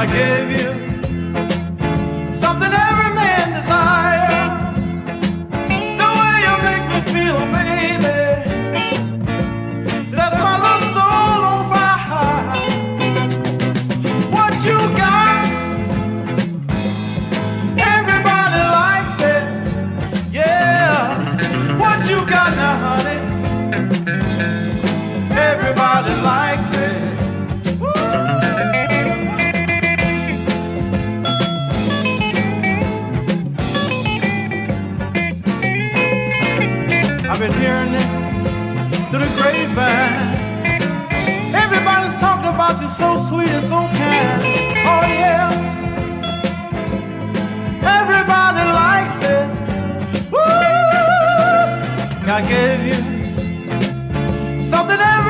God gave you I've been hearing it through the grapevine. Everybody's talking about you so sweet and so kind. Oh yeah. Everybody likes it. Woo! God gave you something every